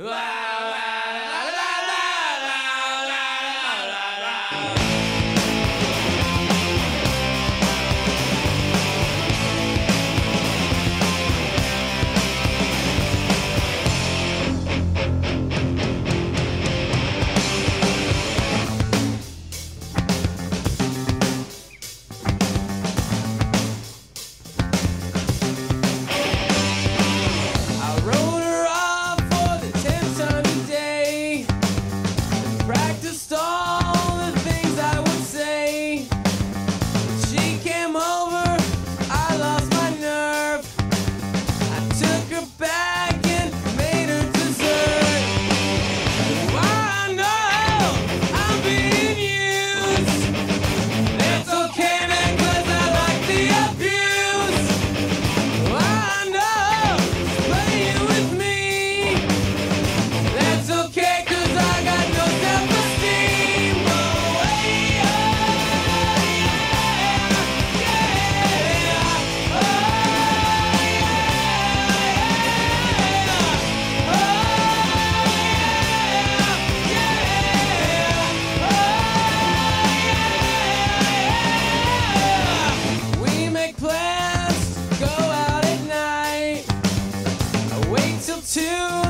I wait till two